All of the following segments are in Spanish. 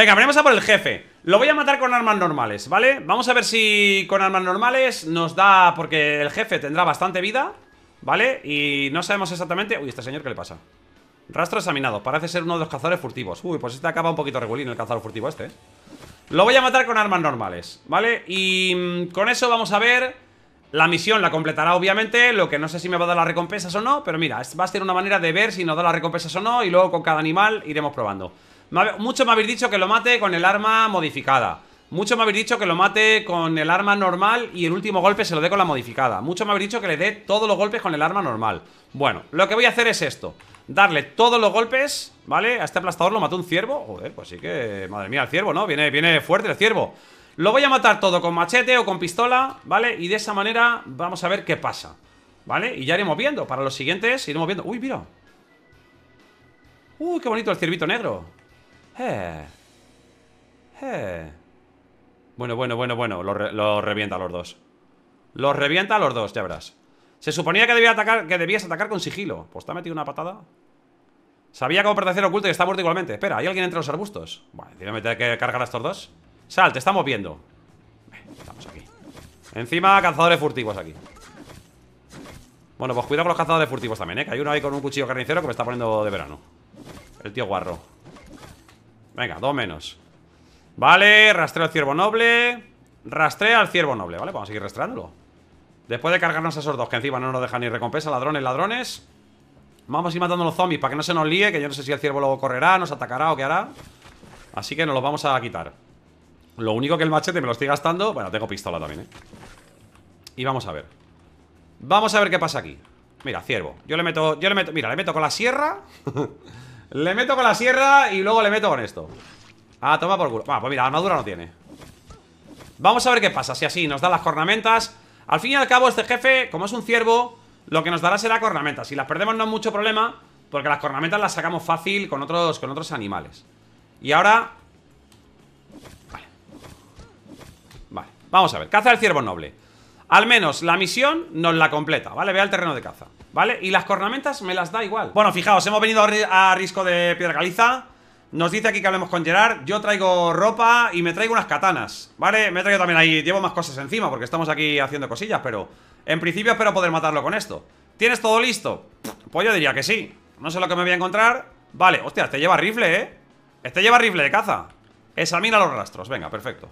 Venga, veremos a por el jefe Lo voy a matar con armas normales, ¿vale? Vamos a ver si con armas normales nos da... Porque el jefe tendrá bastante vida ¿Vale? Y no sabemos exactamente... Uy, este señor, ¿qué le pasa? Rastro examinado, parece ser uno de los cazadores furtivos Uy, pues este acaba un poquito regulín el cazador furtivo este ¿eh? Lo voy a matar con armas normales ¿Vale? Y mm, con eso vamos a ver La misión la completará obviamente Lo que no sé si me va a dar las recompensas o no Pero mira, va a ser una manera de ver si nos da las recompensas o no Y luego con cada animal iremos probando Mucho me habéis dicho que lo mate con el arma modificada mucho me habéis dicho que lo mate con el arma normal y el último golpe se lo dé con la modificada. Mucho me habéis dicho que le dé todos los golpes con el arma normal. Bueno, lo que voy a hacer es esto. Darle todos los golpes, ¿vale? A este aplastador lo mató un ciervo. Joder, pues sí que... Madre mía, el ciervo, ¿no? Viene, viene fuerte el ciervo. Lo voy a matar todo con machete o con pistola, ¿vale? Y de esa manera vamos a ver qué pasa. ¿Vale? Y ya iremos viendo. Para los siguientes iremos viendo. ¡Uy, mira! ¡Uy, qué bonito el ciervito negro! ¡Eh! ¡Eh! Bueno, bueno, bueno, bueno Lo, revienta a los dos. Los revienta a los dos, ya verás. Se suponía que, debía atacar, que debías atacar con sigilo. Pues te ha metido una patada. Sabía cómo pertenecer oculto y está muerto igualmente. Espera, ¿hay alguien entre los arbustos? Bueno, tiene que cargar a estos dos. Sal, te estamos viendo Estamos aquí. Encima, cazadores furtivos aquí. Bueno, pues cuidado con los cazadores furtivos también, ¿eh? Que hay uno ahí con un cuchillo carnicero que me está poniendo de verano. El tío guarro Venga, dos menos. Vale, rastreo al ciervo noble. Rastrea al ciervo noble, ¿vale? Vamos a seguir rastreándolo. Después de cargarnos a esos dos Que encima no nos dejan ni recompensa Ladrones, ladrones. Vamos a ir matando a los zombies Para que no se nos líe Que yo no sé si el ciervo luego correrá Nos atacará o qué hará. Así que nos los vamos a quitar. Lo único que el machete me lo estoy gastando Bueno, tengo pistola también, ¿eh? Y vamos a ver. Vamos a ver qué pasa aquí. Mira, ciervo. Yo le meto, yo le meto Mira, le meto con la sierra Le meto con la sierra Y luego le meto con esto Ah, toma por culo. Bueno, pues mira, armadura no tiene. Vamos a ver qué pasa. Si así nos da las cornamentas. Al fin y al cabo, este jefe, como es un ciervo, lo que nos dará será cornamentas. Si las perdemos no es mucho problema, porque las cornamentas las sacamos fácil con otros, con otros animales. Y ahora... Vale. Vale, vamos a ver. Caza del ciervo noble. Al menos la misión nos la completa, ¿vale? Vea el terreno de caza, ¿vale? Y las cornamentas me las da igual. Bueno, fijaos, hemos venido a risco de piedra caliza. Nos dice aquí que hablemos con Gerard Yo traigo ropa y me traigo unas katanas ¿Vale? Me traigo también ahí Llevo más cosas encima porque estamos aquí haciendo cosillas Pero en principio espero poder matarlo con esto ¿Tienes todo listo? Pues yo diría que sí No sé lo que me voy a encontrar Vale, hostia, este lleva rifle, ¿eh? Este lleva rifle de caza Examina los rastros, venga, perfecto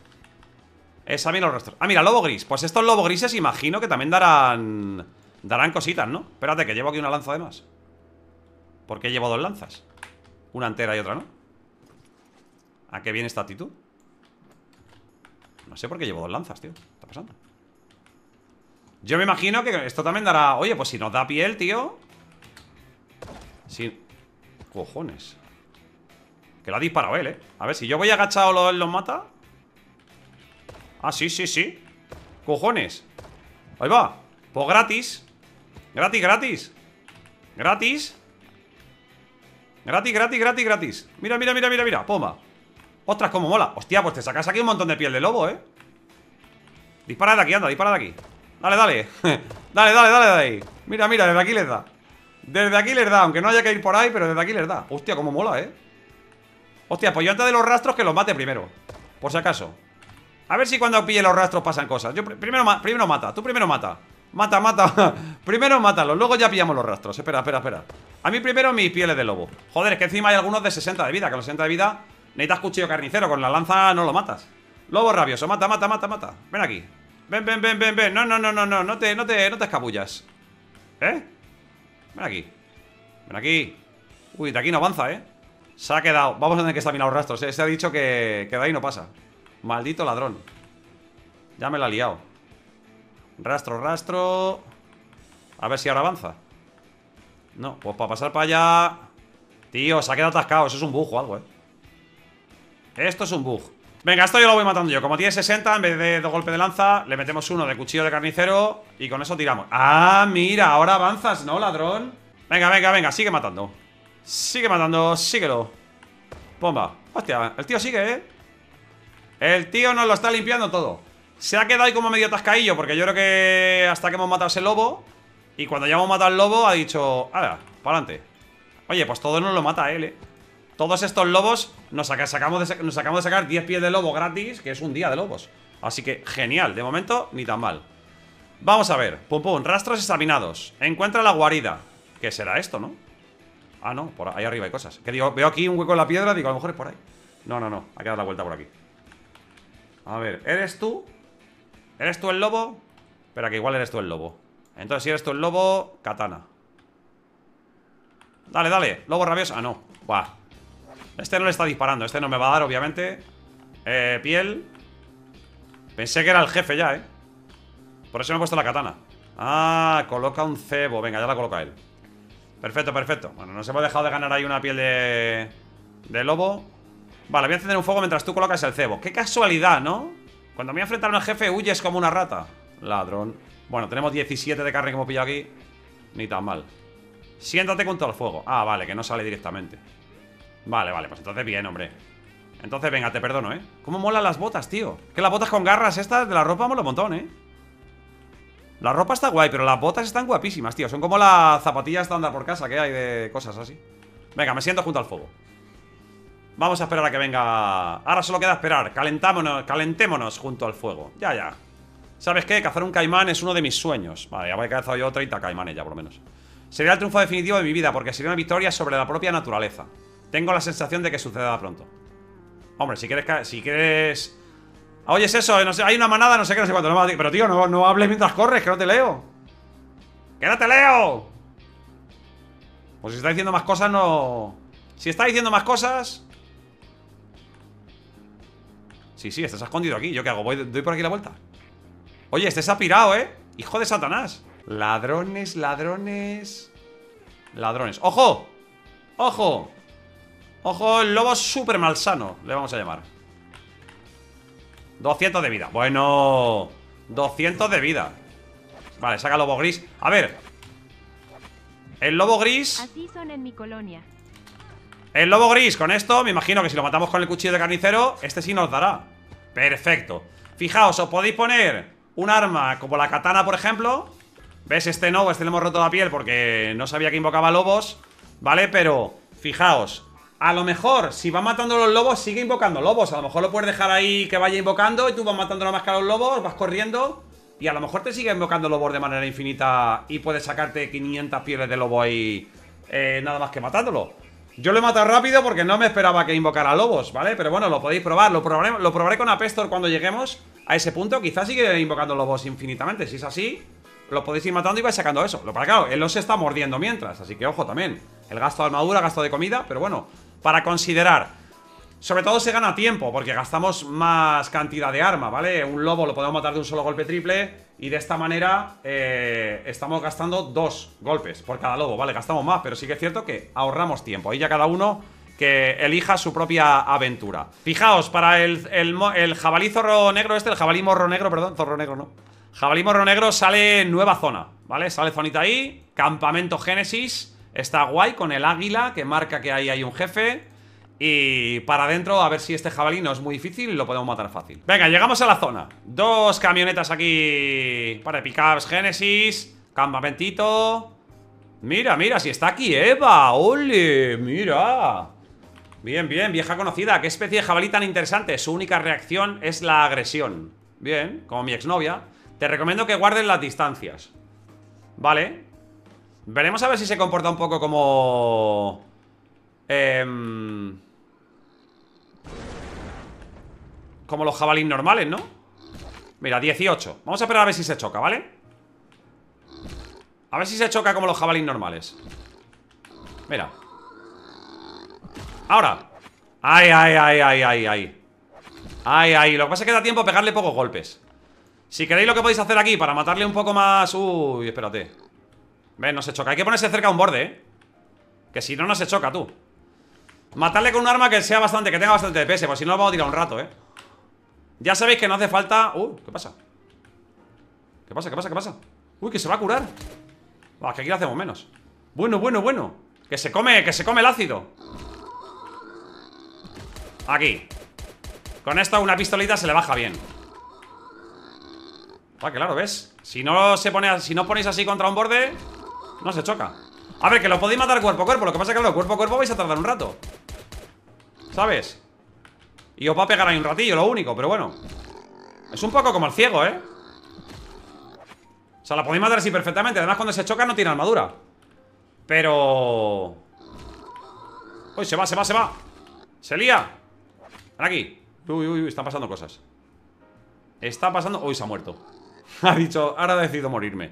Examina los rastros Ah, mira, lobo gris Pues estos lobo grises imagino que también darán Darán cositas, ¿no? Espérate, que llevo aquí una lanza de más ¿Por qué llevo dos lanzas? Una entera y otra, ¿no? ¿A qué viene esta actitud? No sé por qué llevo dos lanzas, tío ¿Qué está pasando? Yo me imagino que esto también dará... Oye, pues si nos da piel, tío Sí Cojones Que lo ha disparado él, eh A ver, si yo voy agachado, ¿los, los mata? Ah, sí, sí, sí Cojones Ahí va Pues gratis Gratis, gratis. Gratis. Gratis, gratis, gratis, gratis. Mira, mira, mira, mira, mira. Poma. Ostras, cómo mola. Hostia, pues te sacas aquí un montón de piel de lobo, ¿eh? Dispara de aquí, anda, dispara de aquí. Dale, dale. Dale, dale, dale de ahí Mira, mira, desde aquí les da. Desde aquí les da, aunque no haya que ir por ahí Pero desde aquí les da. Hostia, cómo mola, ¿eh? Hostia, pues yo antes de los rastros que los mate primero Por si acaso. A ver si cuando pille los rastros pasan cosas. Yo primero, primero mata, tú primero mata Mata, mata. Primero mátalo, luego ya pillamos los rastros. Espera, espera, espera. A mí primero mis pieles de lobo. Joder, es que encima hay algunos de 60 de vida Que los 60 de vida Necesitas cuchillo carnicero, con la lanza no lo matas. Lobo rabioso, mata, mata, mata, mata. Ven aquí. Ven, ven, ven, ven, ven. No, no, no, no, no, no te, no te, no te escabullas. ¿Eh? Ven aquí. Ven aquí. Uy, de aquí no avanza, ¿eh? Se ha quedado. Vamos a tener que examinar los rastros. Se ha dicho que, que de ahí no pasa. Maldito ladrón. Ya me la ha liado Rastro, rastro. A ver si ahora avanza. No, pues para pasar para allá. Tío, se ha quedado atascado. Eso es un bug o algo, ¿eh? Esto es un bug. Venga, esto yo lo voy matando yo. Como tiene 60, en vez de dos golpes de lanza Le metemos uno de cuchillo de carnicero Y con eso tiramos. Ah, mira, ahora avanzas, ¿no, ladrón? Venga, venga, venga, sigue matando. Sigue matando, síguelo. Pomba Hostia, el tío sigue, ¿eh? El tío nos lo está limpiando todo Se ha quedado ahí como medio tascaillo Porque yo creo que hasta que hemos matado ese lobo Y cuando ya hemos matado al lobo Ha dicho, ¡Hala, para adelante Oye, pues todo nos lo mata él, ¿eh? Todos estos lobos nos, sacamos, de, nos sacamos de sacar 10 pies de lobo gratis, que es un día de lobos. Así que, genial. De momento, ni tan mal. Vamos a ver. Pum, pum. Rastros examinados. Encuentra la guarida. ¿Qué será esto, no? Ah, no. Por ahí arriba hay cosas. Que digo, veo aquí un hueco en la piedra. Digo, a lo mejor es por ahí. No, no, no. Hay que dar la vuelta por aquí. A ver. ¿Eres tú? ¿Eres tú el lobo? Espera, que igual eres tú el lobo. Entonces, si eres tú el lobo, katana. Dale, dale. Lobo rabioso. Ah, no. Buah. Este no le está disparando. Este no me va a dar, obviamente. Eh, piel. Pensé que era el jefe ya, ¿eh? Por eso me he puesto la katana. Ah, coloca un cebo. Venga, ya la coloca él. Perfecto, perfecto. Bueno, nos hemos dejado de ganar ahí una piel de... De lobo. Vale, voy a encender un fuego mientras tú colocas el cebo. Qué casualidad, ¿no? Cuando me voy a enfrentar al jefe, huyes como una rata. Ladrón. Bueno, tenemos 17 de carne que hemos pillado aquí. Ni tan mal. Siéntate contra el fuego. Ah, vale, que no sale directamente. Vale, vale, pues entonces bien, hombre. Entonces, venga, te perdono, ¿eh? ¿Cómo molan las botas, tío? Que las botas con garras estas de la ropa mola un montón, ¿eh? La ropa está guay, pero las botas están guapísimas, tío Son como las zapatillas estándar por casa que hay de cosas así Venga, me siento junto al fuego Vamos a esperar a que venga Ahora solo queda esperar Calentámonos, calentémonos junto al fuego Ya, ya ¿Sabes qué? Cazar un caimán es uno de mis sueños Vale, ya voy a cazar yo 30 caimanes ya por lo menos Sería el triunfo definitivo de mi vida Porque sería una victoria sobre la propia naturaleza Tengo la sensación de que suceda pronto Hombre, si quieres... Si quieres Oye, es eso, no sé, hay una manada, no sé qué, no sé cuánto. Pero tío, no, no hables mientras corres, que no te leo. ¡Que no te leo! Pues si está diciendo más cosas, no... Si está diciendo más cosas... Sí, sí, se ha escondido aquí. ¿Yo qué hago? ¿Voy, ¿Doy por aquí la vuelta? Oye, este se ha pirado, ¿eh? Hijo de Satanás. Ladrones, ladrones... Ladrones. ¡Ojo! ¡Ojo! ¡Ojo! El lobo súper malsano, le vamos a llamar. 200 de vida. Bueno, 200 de vida. Vale, saca el lobo gris. A ver. El lobo gris. Así son en mi colonia. El lobo gris, con esto, me imagino que si lo matamos con el cuchillo de carnicero, este sí nos dará. Perfecto. Fijaos, os podéis poner un arma como la katana, por ejemplo. ¿Ves? Este no, este le hemos roto la piel porque no sabía que invocaba lobos. ¿Vale? Pero, fijaos, a lo mejor, si va matando los lobos, sigue invocando lobos. A lo mejor lo puedes dejar ahí que vaya invocando y tú vas matando nada más que a los lobos, vas corriendo. Y a lo mejor te sigue invocando lobos de manera infinita y puedes sacarte 500 pieles de lobo ahí eh, nada más que matándolo. Yo lo he matado rápido porque no me esperaba que invocara lobos, ¿vale? Pero bueno, lo podéis probar. Lo probaré, lo probaré con Apestor cuando lleguemos a ese punto. Quizás sigue invocando lobos infinitamente. Si es así, lo podéis ir matando y vais sacando eso. Lo para claro, él los está mordiendo mientras. Así que ojo también. El gasto de armadura, gasto de comida, pero bueno para considerar. Sobre todo se gana tiempo, porque gastamos más cantidad de arma, ¿vale? Un lobo lo podemos matar de un solo golpe triple Y de esta manera eh, estamos gastando dos golpes por cada lobo, ¿vale? Gastamos más, pero sí que es cierto que ahorramos tiempo Ahí ya cada uno que elija su propia aventura Fijaos, para el, el, jabalí zorro negro este, el jabalí morro negro, perdón, zorro negro no Jabalí morro negro sale nueva zona, ¿vale? Sale zonita ahí, campamento Génesis Está guay con el águila que marca que ahí hay un jefe. Y para adentro, a ver si este jabalí no es muy difícil y lo podemos matar fácil. Venga, llegamos a la zona. Dos camionetas aquí para pickups Genesis. Campamentito. Mira, mira, si está aquí Eva. ¡Ole! Mira. Bien, bien, vieja conocida. ¿Qué especie de jabalí tan interesante? Su única reacción es la agresión. Bien, como mi exnovia. Te recomiendo que guardes las distancias. Vale, Veremos a ver si se comporta un poco como... Em, como los jabalíes normales, ¿no? Mira, 18 Vamos a esperar a ver si se choca, ¿vale? A ver si se choca como los jabalíes normales Mira Ahora Ay, ay, ay, ay, ay, ay Ay, ay, lo que pasa es que da tiempo a pegarle pocos golpes Si queréis lo que podéis hacer aquí Para matarle un poco más... Uy, espérate Ven, no se choca. Hay que ponerse cerca a un borde, ¿eh? Que si no, no se choca, tú. Matarle con un arma que sea bastante, que tenga bastante DPS, pues si no lo vamos a tirar un rato, ¿eh? Ya sabéis que no hace falta... Uh, ¿qué pasa? ¿Qué pasa? ¿Qué pasa? ¿Qué pasa? Uy, que se va a curar. Va, que aquí lo hacemos menos. Bueno, bueno, bueno. Que se come, que se come el ácido. Aquí. Con esta una pistolita se le baja bien. Ah, claro, ¿ves? Si no se pone, si no ponéis así contra un borde No se choca A ver, que lo podéis matar cuerpo a cuerpo Lo que pasa es que, claro, cuerpo a cuerpo vais a tardar un rato ¿Sabes? Y os va a pegar ahí un ratillo, lo único, pero bueno. Es un poco como el ciego, ¿eh? O sea, la podéis matar así perfectamente. Además, cuando se choca no tiene armadura. Pero... Uy, se va, se va, se va. Se lía. Ven aquí. Uy, uy, uy, están pasando cosas. Está pasando... Uy, se ha muerto. Ha dicho, ahora decidido morirme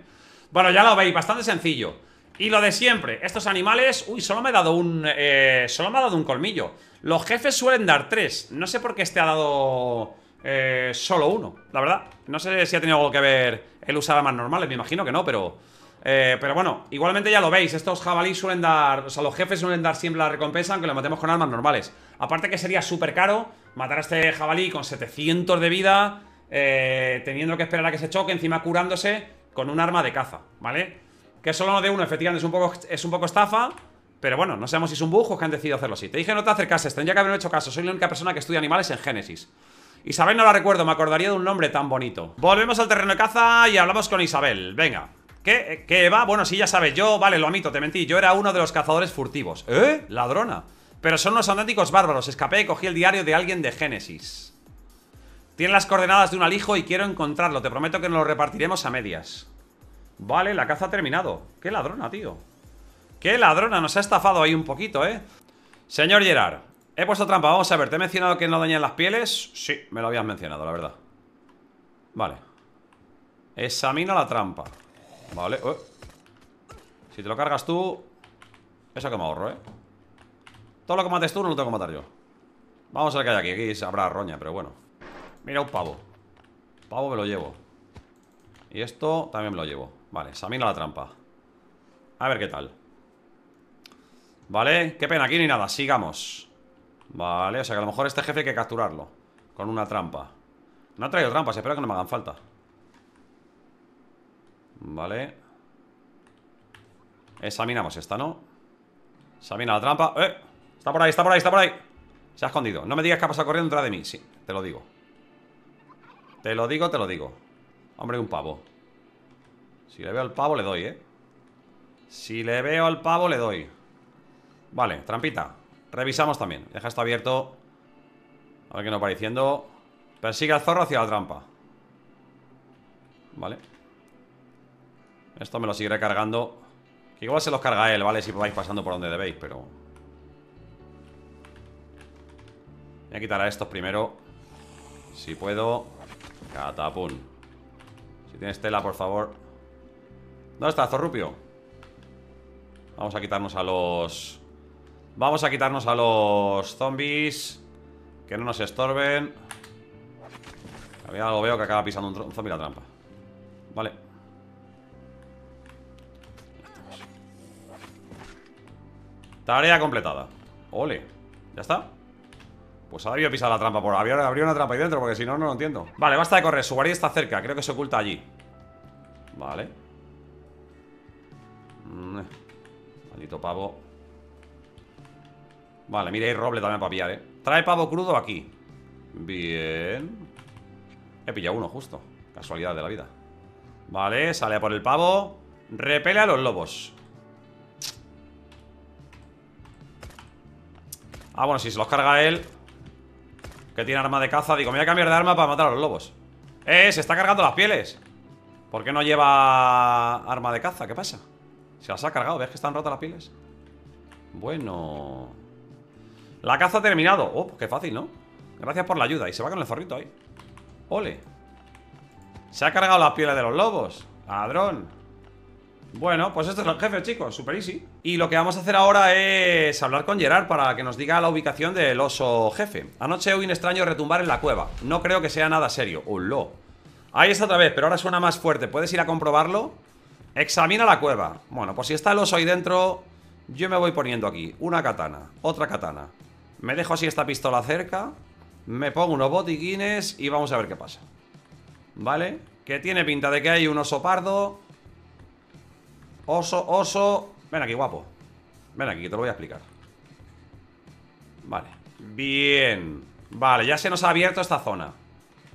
Bueno, ya lo veis, bastante sencillo Y lo de siempre, estos animales Uy, solo me ha dado un... Eh, solo me ha dado un colmillo. Los jefes suelen dar tres. No sé por qué este ha dado... Eh, solo uno, la verdad. No sé si ha tenido algo que ver el usar armas normales Me imagino que no, pero... Eh, pero bueno, igualmente ya lo veis Estos jabalíes suelen dar... O sea, los jefes suelen dar siempre la recompensa Aunque lo matemos con armas normales. Aparte que sería súper caro Matar a este jabalí con 700 de vida eh, teniendo que esperar a que se choque, encima curándose con un arma de caza, ¿vale? Que solo no de uno, efectivamente, es un poco, es un poco estafa, pero bueno, no sabemos si es un bug o que han decidido hacerlo así. Te dije no te acercases, tendría que haberme hecho caso, soy la única persona que estudia animales en Génesis. Isabel no la recuerdo, me acordaría de un nombre tan bonito. Volvemos al terreno de caza y hablamos con Isabel, venga. ¿Qué? ¿Qué va? Bueno, sí, ya sabes, yo, vale, lo amito, te mentí, yo era uno de los cazadores furtivos. ¿Eh? Ladrona. Pero son unos auténticos bárbaros, escapé y cogí el diario de alguien de Génesis. Tiene las coordenadas de un alijo y quiero encontrarlo. Te prometo que nos lo repartiremos a medias. Vale, la caza ha terminado. Qué ladrona, tío. Qué ladrona, nos ha estafado ahí un poquito, ¿eh? Señor Gerard, he puesto trampa. Vamos a ver, ¿te he mencionado que no dañan las pieles? Sí, me lo habías mencionado, la verdad. Vale. Examina la trampa. Vale. Si te lo cargas tú... Eso que me ahorro, ¿eh? Todo lo que mates tú no lo tengo que matar yo. Vamos a ver qué hay aquí. Aquí habrá roña, pero bueno. Mira un pavo Pavo me lo llevo Y esto también me lo llevo Vale, examina la trampa. A ver qué tal. Vale, qué pena, aquí ni nada, sigamos. Vale, o sea que a lo mejor este jefe hay que capturarlo Con una trampa. No ha traído trampas, espero que no me hagan falta. Vale. Examinamos esta, ¿no? Examina la trampa. ¡Eh! Está por ahí, está por ahí, está por ahí. Se ha escondido. No me digas que ha pasado corriendo detrás de mí. Sí, te lo digo. Te lo digo, te lo digo. Hombre, un pavo Si le veo al pavo, le doy, ¿eh? Si le veo al pavo, le doy. Vale, trampita. Revisamos también. Deja esto abierto. A ver qué nos va Persigue al zorro hacia la trampa. Vale. Esto me lo seguiré cargando. Que igual se los carga él, ¿vale? Si vais pasando por donde debéis, pero... Voy a quitar a estos primero. Si puedo. Catapún Si tienes tela, por favor ¿Dónde está Zorrupio? Vamos a quitarnos a los... Vamos a quitarnos a los zombies Que no nos estorben. Ya lo veo que acaba pisando un, un zombie la trampa. Vale. Tarea completada. Ole ¿Ya está? Pues ahora voy a pisar la trampa por habría, habría una trampa ahí dentro Porque si no, no lo entiendo. Vale, basta de correr, su guardia está cerca Creo que se oculta allí. Vale Maldito pavo. Vale, mira, hay roble también para pillar, eh. Trae pavo crudo aquí Bien. He pillado uno justo. Casualidad de la vida. Vale, sale por el pavo. Repele a los lobos. Ah, bueno, si se los carga él que tiene arma de caza Digo, me voy a cambiar de arma para matar a los lobos. ¡Eh! Se está cargando las pieles. ¿Por qué no lleva arma de caza? ¿Qué pasa? Se las ha cargado, ¿ves que están rotas las pieles? Bueno. La caza ha terminado. Oh, pues qué fácil, ¿no? Gracias por la ayuda. Y se va con el zorrito ahí. Ole. Se ha cargado las pieles de los lobos. Ladrón. Bueno, pues este es el jefe, chicos, super easy. Y lo que vamos a hacer ahora es hablar con Gerard Para que nos diga la ubicación del oso jefe. Anoche oí un extraño retumbar en la cueva. No creo que sea nada serio. Lo Ahí está otra vez, pero ahora suena más fuerte. ¿Puedes ir a comprobarlo? Examina la cueva. Bueno, pues si está el oso ahí dentro Yo me voy poniendo aquí. Una katana, otra katana. Me dejo así esta pistola cerca Me pongo unos botiquines Y vamos a ver qué pasa. ¿Vale? Que tiene pinta de que hay un oso pardo. Oso, oso. Ven aquí, guapo. Ven aquí, que te lo voy a explicar. Vale. Bien. Vale, ya se nos ha abierto esta zona.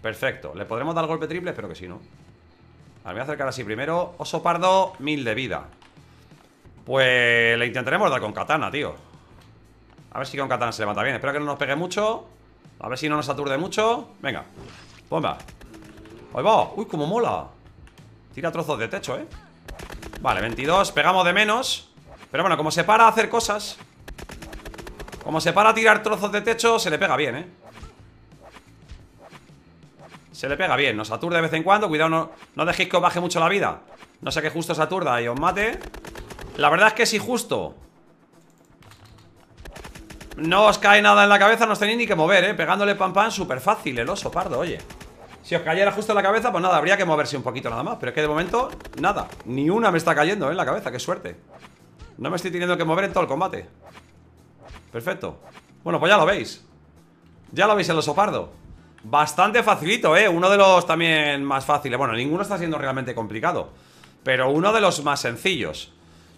Perfecto. ¿Le podremos dar golpe triple? Espero que sí, ¿no? A ver, voy a acercar así primero. Oso pardo, mil de vida. Pues le intentaremos dar con katana, tío. A ver si con katana se levanta bien. Espero que no nos pegue mucho. A ver si no nos aturde mucho. Venga Bomba Ahí va. Uy, como mola. Tira trozos de techo, eh Vale, 22 Pegamos de menos. Pero bueno, como se para a hacer cosas Como se para a tirar trozos de techo Se le pega bien, eh Se le pega bien Nos aturde de vez en cuando Cuidado, no, no dejéis que os baje mucho la vida. No sé que justo se aturda y os mate. La verdad es que si justo no os cae nada en la cabeza, no os tenéis ni que mover, ¿eh? Pegándole pam pam, súper fácil el oso pardo, oye. Si os cayera justo en la cabeza, pues nada, habría que moverse un poquito nada más Pero es que de momento, nada Ni una me está cayendo ¿eh? en la cabeza, qué suerte. No me estoy teniendo que mover en todo el combate. Perfecto. Bueno, pues ya lo veis. Ya lo veis el oso pardo Bastante facilito, ¿eh? Uno de los también más fáciles. Bueno, ninguno está siendo realmente complicado Pero uno de los más sencillos.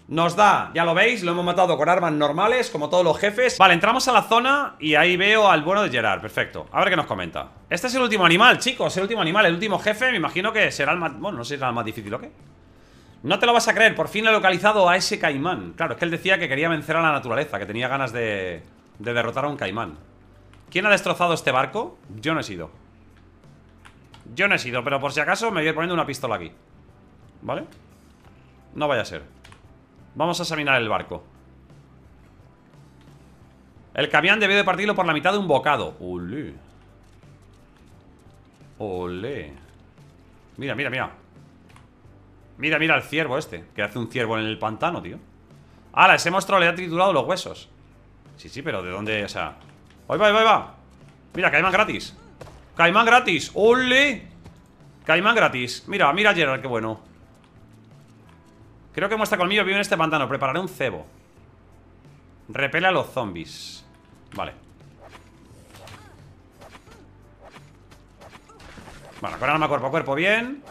Nos da, ya lo veis, lo hemos matado con armas normales Como todos los jefes. Vale, entramos a la zona y ahí veo al bueno de Gerard. Perfecto, a ver qué nos comenta. Este es el último animal, chicos, el último animal El último jefe, me imagino que será el más... Bueno, no sé si será el más difícil o qué No te lo vas a creer, por fin he localizado a ese caimán. Claro, es que él decía que quería vencer a la naturaleza Que tenía ganas de, de derrotar a un caimán ¿Quién ha destrozado este barco? Yo no he sido. Yo no he sido, pero por si acaso me voy poniendo una pistola aquí. ¿Vale? No vaya a ser. Vamos a examinar el barco. El camión debió de partirlo por la mitad de un bocado. Olé. Olé. Mira, mira, mira. Mira, mira el ciervo este Que hace un ciervo en el pantano, tío. ¡Hala! Ese monstruo le ha triturado los huesos. Sí, sí, pero ¿de dónde? O sea ¡Ahí va, ahí va, ahí va! Mira, caimán gratis Caimán gratis ¡Ole! Caimán gratis Mira, mira Gerard, qué bueno Creo que muestra colmillo vive en este pantano. Prepararé un cebo. Repele a los zombies. Vale. Bueno, con arma cuerpo a cuerpo, bien.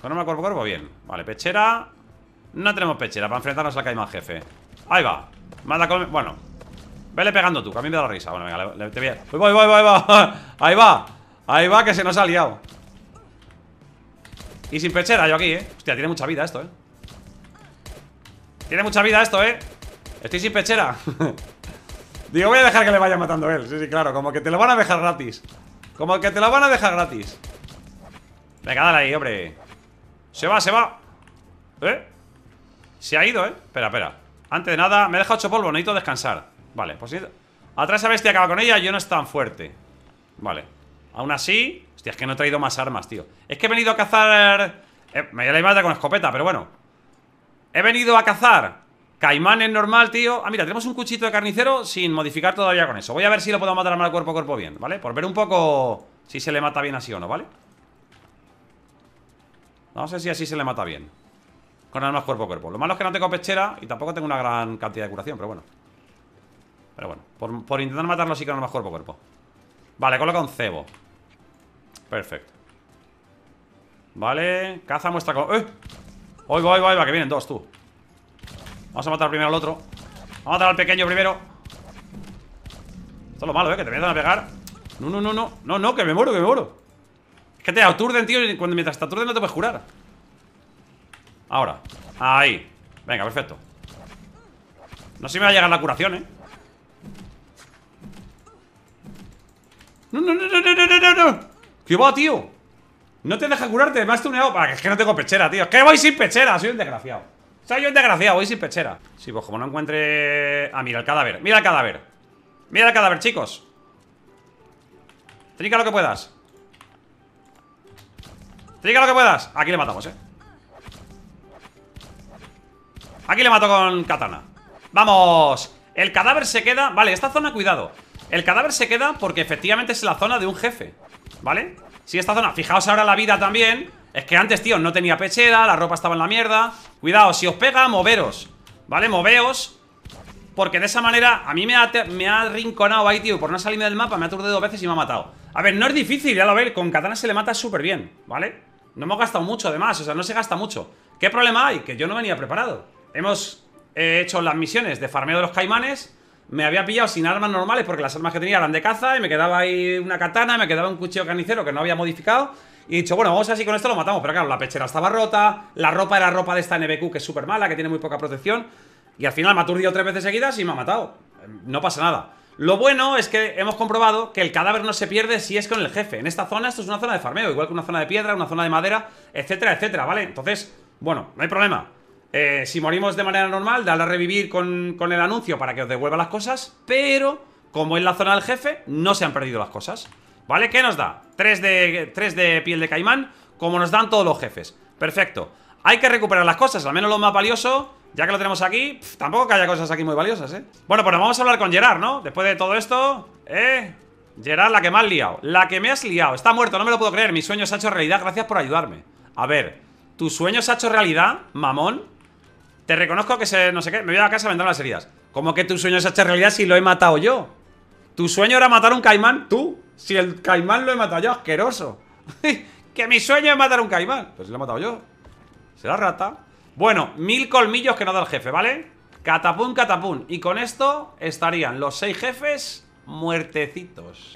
Con arma cuerpo a cuerpo, bien. Vale, pechera. No tenemos pechera para enfrentarnos al caimán jefe. Ahí va. Manda con... Bueno. Vele pegando tú, que a mí me da la risa. Bueno, venga, le, te voy Voy, voy, voy, voy, Ahí va. Ahí va, que se nos ha liado. Y sin pechera yo aquí, ¿eh? Hostia, tiene mucha vida esto, ¿eh? Tiene mucha vida esto, ¿eh? Estoy sin pechera Digo, voy a dejar que le vaya matando él Sí, sí, claro, como que te lo van a dejar gratis Como que te lo van a dejar gratis Venga, dale ahí, hombre Se va, se va ¿Eh? Se ha ido, ¿eh? Espera, espera Antes de nada, me deja ocho polvo, necesito descansar. Vale, pues Atrás esa bestia acaba con ella, yo no es tan fuerte. Vale. Aún así, Hostia, es que no he traído más armas, tío. Es que he venido a cazar... Eh, me voy a la con escopeta, pero bueno. He venido a cazar Caimanes normal, tío. Ah, mira, tenemos un cuchito de carnicero sin modificar todavía con eso. Voy a ver si lo puedo matar al cuerpo a cuerpo bien, ¿vale? Por ver un poco si se le mata bien así o no, ¿vale? No sé si así se le mata bien Con armas cuerpo a cuerpo. Lo malo es que no tengo pechera y tampoco tengo una gran cantidad de curación, pero bueno. Pero bueno, por, por intentar matarlo sí con armas cuerpo a cuerpo. Vale, coloca un cebo. Perfecto. Vale, caza muestra ¡Eh! Oiga, oiga, oiga, que vienen dos, tú. Vamos a matar primero al otro. Vamos a matar al pequeño primero. Esto es lo malo, ¿eh? Que te empiezan a pegar. No, no, no, no. No, no, que me muero, que me muero. Es que te aturden, tío cuando mientras te aturden no te puedes jurar Ahora. Ahí. Venga, perfecto. No sé si me va a llegar la curación, ¿eh? No, no, no, no, no, no, no, ¿Qué va, tío? No te deja curarte, me has tuneado. Que es que no tengo pechera, tío. Es que voy sin pechera, soy un desgraciado. Soy un desgraciado, voy sin pechera. Sí, pues como no encuentre... Ah, mira el cadáver, mira el cadáver. Mira el cadáver, chicos. Trinca lo que puedas. Trinca lo que puedas. Aquí le matamos, eh Aquí le mato con katana ¡Vamos! El cadáver se queda... Vale, esta zona, cuidado El cadáver se queda porque efectivamente es la zona de un jefe ¿Vale? Si esta zona, fijaos ahora la vida también Es que antes, tío, no tenía pechera La ropa estaba en la mierda Cuidado, si os pega, moveros ¿Vale? Moveos Porque de esa manera a mí me ha, me ha rinconado ahí, tío Por no salirme del mapa, me ha aturdido dos veces y me ha matado A ver, no es difícil, ya lo veis Con katana se le mata súper bien, ¿vale? No hemos gastado mucho, además, o sea, no se gasta mucho ¿Qué problema hay? Que yo no venía preparado Hemos eh, hecho las misiones de farmeo de los caimanes me había pillado sin armas normales porque las armas que tenía eran de caza y me quedaba ahí una katana, me quedaba un cuchillo carnicero que no había modificado. Y he dicho, bueno, vamos así con esto lo matamos. Pero claro, la pechera estaba rota, la ropa era ropa de esta NBQ que es súper mala, que tiene muy poca protección. Y al final me ha aturdido tres veces seguidas y me ha matado. No pasa nada. Lo bueno es que hemos comprobado que el cadáver no se pierde si es con el jefe. En esta zona esto es una zona de farmeo, igual que una zona de piedra, una zona de madera, etcétera, etcétera, ¿vale? Entonces, bueno, no hay problema. Eh, si morimos de manera normal, dale a revivir con, con el anuncio para que os devuelva las cosas, pero como es la zona del jefe, no se han perdido las cosas. ¿Vale? ¿Qué nos da? 3 de, 3 de piel de caimán, como nos dan todos los jefes. Perfecto. Hay que recuperar las cosas, al menos lo más valioso ya que lo tenemos aquí, tampoco que haya cosas aquí muy valiosas, ¿eh? Bueno, pues vamos a hablar con Gerard, ¿no? Después de todo esto, ¿eh? Gerard, la que me has liado La que me has liado, está muerto, no me lo puedo creer Mi sueño se ha hecho realidad, gracias por ayudarme A ver, ¿tu sueño se ha hecho realidad, mamón? Te reconozco que se, no sé qué, me voy a la casa a vender las heridas ¿Cómo que tu sueño ha hecho realidad si lo he matado yo? ¿Tu sueño era matar un caimán? ¿Tú? Si el caimán lo he matado yo, asqueroso Que mi sueño es matar un caimán Pues lo he matado yo Será rata bueno, mil colmillos que no da el jefe, ¿vale? Catapum, catapum Y con esto estarían los seis jefes muertecitos